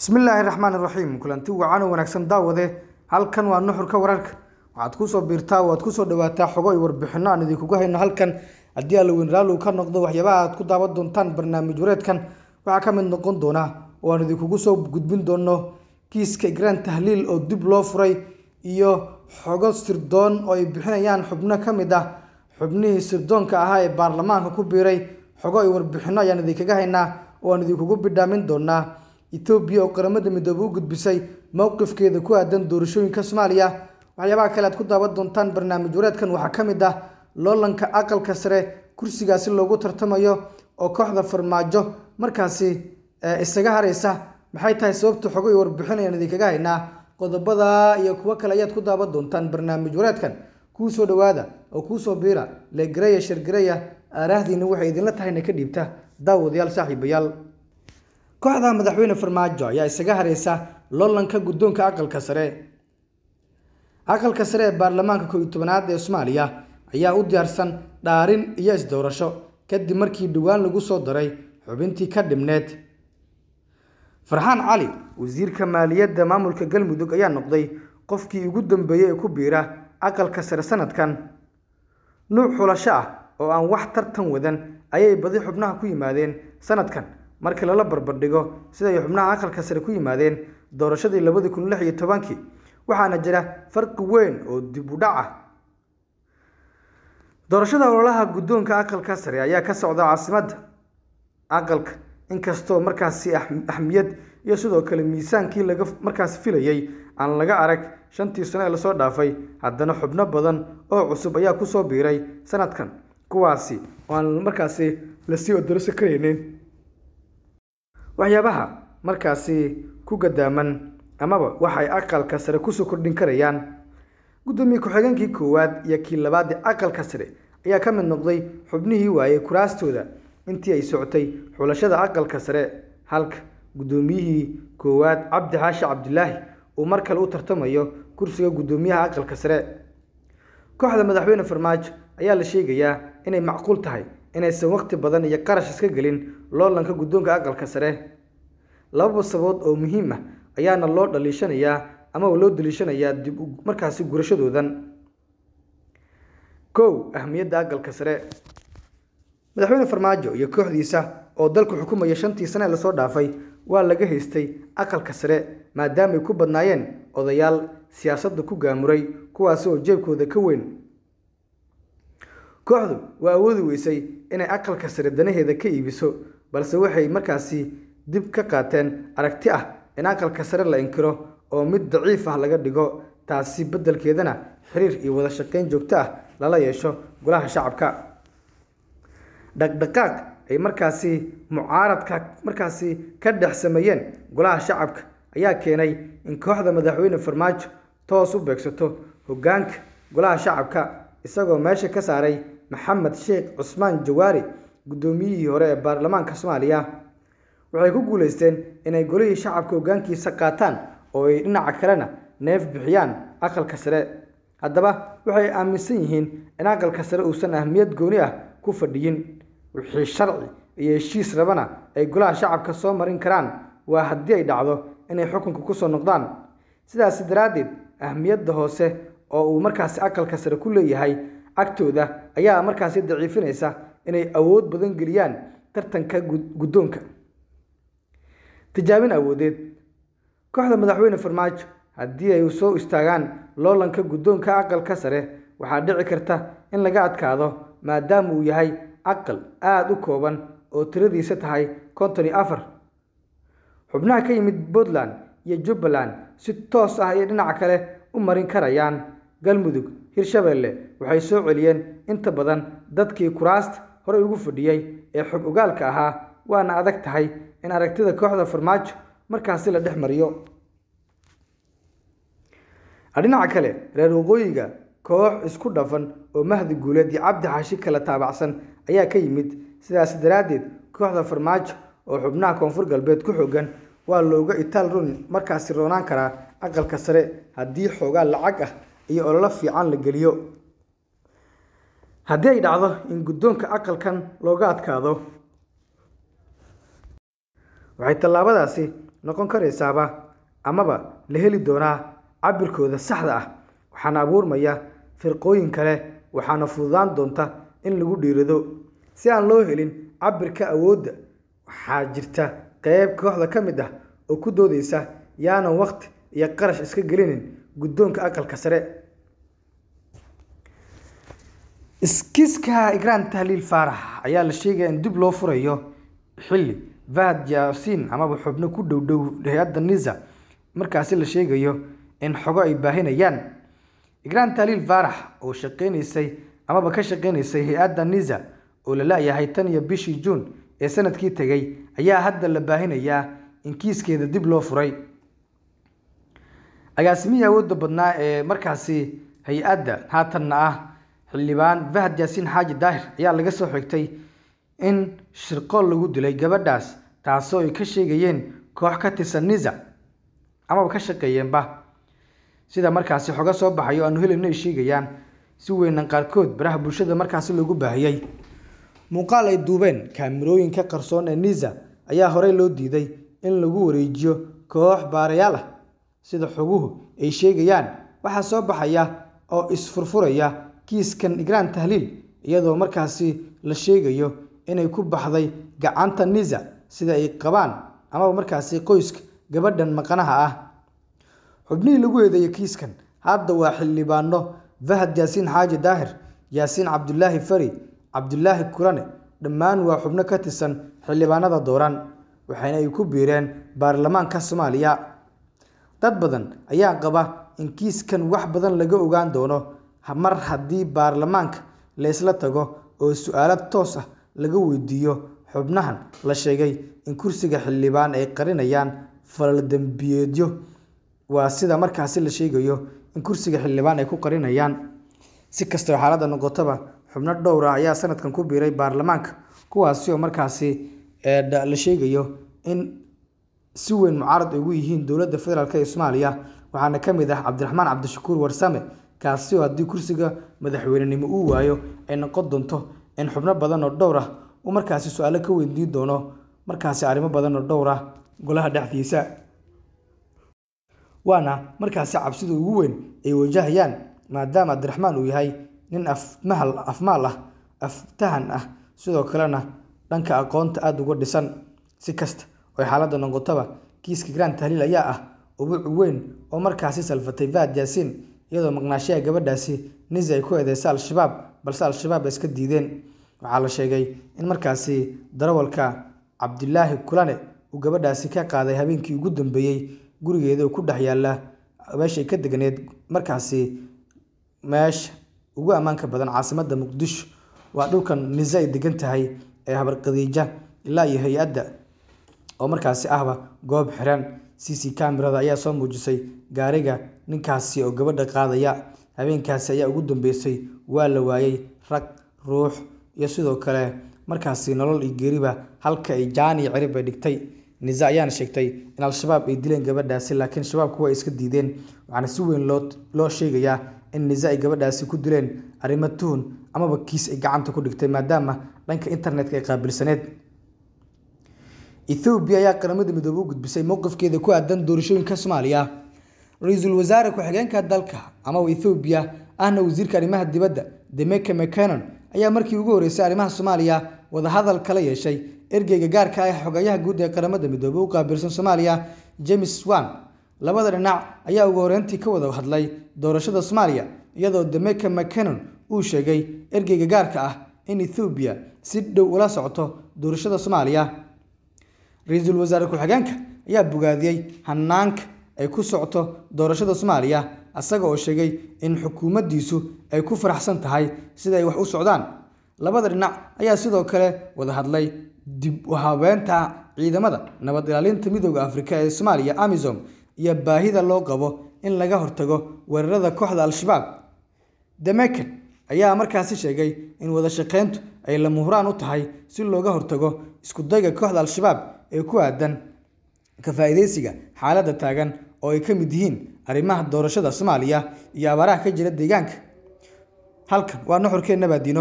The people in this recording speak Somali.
bismillaahi raxmaan iraxiim kulanti wacan oo wanaagsan daawade. Halkan waa nuxurka wararka. Waxaad ku soo biirtaa oo aad ku soo dhawaataa xogo iyo warbixino aan idinkugu hayno halkan. Haddii allaweyn raalow ka noqdo waxyaabaha aad ku daawan doontaan barnaamij wareedkan waxaa ka mid noqon doona oo aan idinkugu soo gudbin doono kiiska igraan tahliil oo dib loo furay iyo xogo sirdoon oo ay bixinayaan xubno ka mid ah. Xubnihii sirdoonka ahaa ee baarlamaanka ku biiray xogo iyo warbixino ayaan idinkaga haynaa oo aan idinkugu bidhaamin doonaa etoobiya oo qaramada midoobey u gudbisay mowqifkeeda ku aadan doorashooyinka soomaaliya. Waxyaabaha kale aad ku daawan doontaan barnaamij wareedkan waxaa ka mid ah loolanka aqalka sare kursigaasi loogu tartamayo oo kooxda farmaajo markaasi isaga haraysa. Maxay tahay sababta xogo iyo warbixin ayaan idinkaga haynaa qodobada iyo kuwo kale ayaad ku daawan doontaan barnaamij wareedkan kuu soo dhawaada oo kuusoo biira legareya shargareya aaraahdiina waxay idinla tahayna ka dhiibta. Daawadayaal saaxiibayaal kooxda madaxweyne farmaajo ayaa isaga haraysa loolanka guddoonka aqalka sare. Aqalka sare ee baarlamaanka koob iyo tobanaad ee soomaaliya ayaa u diyaarsan dhaarin iyo isdoorasho kadib markii dhowaan lagu soo daray xubintii ka dhibneed. Farxaan cali wasiirka maaliyadda maamulka galmudug ayaa noqday qofkii ugu dambeeyey ee ku biira aqalka sare sanadkan. Nuuc xulasho ah oo aan wax tartan wadan ayay badi xubnaha ku yimaadeen sanadkan markii lala barbardhigo siday xubnaha aqalka sare ku yimaadeen doorashadii labadii kun lix iyo tobankii waxaana jira farqi weyn oo dib u dhac ah. Doorashada ololaha guddoonka aqalka sare ayaa ka socda caasimadda aqalka inkastoo markaasi axmiyad iyo sidoo kale miisaankii laga markaasi filayay aan laga arag shantii sano ee la soo dhaafay haddana xubno badan oo cusub ayaa ku soo biiray sanadkan kuwaasi oo aan markaasi la sii odorso karaynin waxyaabaha markaasi ku gadaaman amaba waxay aqalka sare ku soo kordhin karayaan. Guddoomiye ku-xigeenkii koowaad iyo kii labaad ee aqalka sare ayaa ka mid noqday xubnihii waayey kuraastooda intii ay socotay xulashada aqalka sare. Halka guddoomiyihii koowaad cabdi xaashi cabdilaahi uu mar kale u tartamayo kursiga guddoomiyaha aqalka sare. Kooxda madaxweyne farmaajo ayaa la sheegayaa inay macquul tahay inaysan waqti badan iyo qarash iska gelin loolanka guddoonka aqalka sare lababa sabood oo muhiim ah ayaana loo dhaliishanayaa amaba loo daliishanayaa dib markaasi gurashadoodan. Kow ahmiyadda aqalka sare. Madaxweyne farmaajo iyo kooxdiisa oo dalku xukumaya shantii sane ee la soo dhaafay waa laga haystay aqalka sare maadaamaay ku badnaayeen odayaal siyaasadda ku gaamuray kuwaasi oo jeebkooda ka weyn. Kooxdu waa awoodi weysay inay aqalka sare danaheeda ka iibiso balse waxay markaasi dib ka qaateen aragti ah in aqalka sare la inkiro oo mid daciif ah laga dhigo taasi beddelkeedana xiriir iyo wada shaqayn joogto ah lala yeesho golaha shacabka. Dhaqdhaqaaq ay markaasi mucaaradka markaasi ka dhex sameeyeen golaha shacabka ayaa keenay in kooxda madaxweyne farmaajo toos u beegsato hoggaanka golaha shacabka isagoo meesha ka saaray maxamed sheekh cusmaan jawaari guddoomiyihii hore ee baarlamaanka soomaaliya waxay ku guuleysteen inay golihii shacabka hoggaankiisa qaataan oo ay dhinaca kalena neef bixiyaan aqalka sare. Haddaba waxay aaminsan yihiin in aqalka sare uusan ahmiyad gooni ah ku fadhiyin. Wixii sharci iyo heshiis rabana ay golaha shacabka soo marin karaan waa haddii ay dhacdo inay xukunka ku soo noqdaan. Sidaasi daraaddeed ahmiyadda hoose oo uu markaasi aqalka sare ku leeyahay agtooda ayaa markaasi daciifinaysa inay awood badan geliyaan tartanka guddoonka tijaabin awoodeed. Kooxda madaxweyne farmaajo haddii ay soo istaagaan loolanka guddoonka aqalka sare waxaa dhici karta in laga adkaado maadaama uu yahay aqal aada u kooban oo tiradiisa tahay konton iyo afar. Xubnaha ka yimid puntland iyo jubbaland si toos ah ayay dhinaca kale u marin karayaan. Galmudug hirshabeelle waxay soo celiyeen inta badan dadkii kuraasta horey ugu fadhiyey ee xog ogaalka ahaa waana adag tahay in aragtida kooxda farmaajo markaasi la dhex mariyo. Dhinaca kale reer waqooyiga koox isku dhafan oo mahdi guuleed iyo cabdi xaashi kala taabacsan ayaa ka yimid. Sidaas daraaddeed kooxda farmaajo oo xubnaha koonfur galbeed ku xoogan waa looga itaal run markaasi roonaan karaa aqalka sare haddii xoogaa lacag ah iyo ololo fiican la geliyo. Haddii ay dhacdo in guddoonka aqalkan looga adkaado waxay tallaabadaasi noqon karaysaaba amaba la heli doonaa cabirkooda saxda ah. Waxaana abuurmaya firqooyin kale waxaana fududaan doonta in lagu dhiirado. Si aan loo helin cabirka awoodda waxaa jirta qeyb kooxda ka mid ah oo ku doodeysa yaanan waqti iyo qarash iska gelinin guddoonka aqalka sare. Iskiiska igraan tahliil faarax ayaa la sheegaya in dib loo furayo xilli fahad yaasiin amaba xubno ku dhow dhow hay'adda nisa markaasi la sheegayo in xogo ay baahinayaan. Igraan tahliil faarax oo shaqeynaysay amaba ka shaqeynaysay hay'adda nisa oo la la-yahay tan iyo bishii juun ee sannadkii tegay ayaa hadda la baahinayaa in kiiskeeda dib loo furay. Agaasimihii awoodda badnaa ee markaasi hay'adda haatanna ah xildhibaan fahad yaasiin xaaji daahir ayaa laga soo xigtay in shirqool lagu dilay gabadhaas taasoo ay ka sheegayeen koox ka tirsan nisa amaba ka shaqeeyeenba sida markaasi xogo soo baxayo aanu helayno ay sheegayaan si weynan qaarkood baraha bulshada markaasi loogu baahiyey muuqaal ay duubeen kaamirooyinka qarsoon ee nisa ayaa horey loo diiday in lagu wareejiyo koox baarayaal ah sida xoguhu ay sheegayaan waxaa soo baxaya oo isfurfuraya kiiskan igraan tahliil iyadoo markaasi la sheegayo inay ku baxday gacanta nisa sida ay qabaan amaba markaasi qoyska gabadhan maqanaha ah. Xubnihii lagu eedeeyey kiiskan hadda waa xildhibaano. Fahad yaasiin xaaji daahir yaasiin cabdulaahi fari cabdulaahi kulane dhammaan waa xubno ka tirsan xildhibaanada dooran waxaana ay ku biireen baarlamaanka soomaaliya. Dad badan ayaa qaba in kiiskan wax badan laga ogaan doono mar haddii baarlamaanka la isla tago oo su'aalo toos ah laga weydiiyo xubnahan la sheegay in kursiga xildhibaan ay qarinayaan falal dembiyeedyo. Waa sida markaasi la sheegayo in kursiga xildhibaan ay ku qarinayaan. Si kastoo xaaladda noqotaba xubno dhowr ah ayaa sanadkan ku biiray baarlamaanka kuwaasi oo markaasi la sheegayo in si weyn mucaarad ugu yihiin dowladda federaalk ee soomaaliya. Waxaana ka mid ah cabdiraxmaan cabdishakuur warsame kaasi oo haddii kursiga madaxweynenimo uu waayo ay noqon doonto in xubno badan oo dhowr ah uu markaasi su'aalo ka weydiin doono markaasi arrimo badan oo dhowr ah golaha dhexdiisa. Waana markaasi cabsida ugu weyn ay wajahayaan maadaama cabdiraxmaan uu yahay nin afmahal afmaal ah aftahan ah. Sidoo kalena dhanka aqoonta aada uga dhisan si kasta oo xaaladda noqotaba kiiska grand tahliil ayaa ah ubuc weyn oo markaasi salfatay fahad yaasiin iyadoo maqnaashaha gabadhaasi nisa ay ku eedeysa al-shabaab balse al-shabaab ay iska diideen waxaa la sheegay in markaasi darawalka cabdilaahi kulane uu gabadhaasi ka qaaday habeenkii ugu dambeeyey gurigeeda ku dhex yaalla meeshay ka deganeed markaasi meesha ugu ammaanka badan caasimadda muqdisho. Waa dhulkan nise ay degan tahay ee habar khadiija ilaa iyo hay'adda oo markaasi ahba goob xiran. C c camerada ayaa soo muujisay gaariga ninkaasi oo gabadha qaadaya. Habeenkaasi ayaa ugu dambeysay. Waa la waayey rag ruux iyo sidoo kale markaasi nolol iyo geeriba halka ay jaan iyo cirib ay dhigtay nisa ayaana sheegtay in al-shabaab ay dileen gabadhaasi laakiin shabaabku way iska diideen. Waxaana si weyn loo sheegayaa in nise ay gabadhaasi ku dileen arrimo tuhun amaba kiis ay gacanta ku dhigtay maadaama dhanka internetka ay qaabilsaneed. Ethoobiya ayaa qaramada midoobey u gudbisay mowqifkeeda ku aadan doorashooyinka soomaaliya. Ra'iisul wasaare ku-xigeenka dalka amaba ethoobiya ahna wasiirka arrimaha dibadda demeke mcanon ayaa markii ugu horeysay arrimaha soomaaliya wadahadal kala yeeshay. Ergeyga gaarka ah xogayaha guud ee qaramada midoobey u qaabilsan soomaaliya james wan labada dhinac ayaa ugu horeyntii ka wada hadlay doorashada soomaaliya iyadoo demeke mcanon uu sheegay ergeyga gaarka ah in ethoobiya si dhow ula socoto doorashada soomaaliya. Ra'iisul wasaare ku-xigeenka ayaa bogaadiyey hanaanka ay ku socoto doorashada soomaaliya isaga oo sheegay in xukuumaddiisu ay ku faraxsan tahay sida ay wax u socdaan. Labada dhinac ayaa sidoo kale wada hadlay dib u habeenta ciidamada nabad ilaalinta midooda afrika ee soomaaliya amisom iyo baahida loo qabo in laga hortago weerarada kooxda al-shabaab. Demeken ayaa markaasi sheegay in wada shaqeyntu ay lama huraan u tahay si looga hortago isku dayga kooxda al-shabaab ee ku aadan ka faa'iidaysiga xaaladda taagan oo ay ka mid yihiin arrimaha doorashada soomaaliya iyo abaaraha ka jira deegaanka. Halkan waa nuxurkeenna baadiino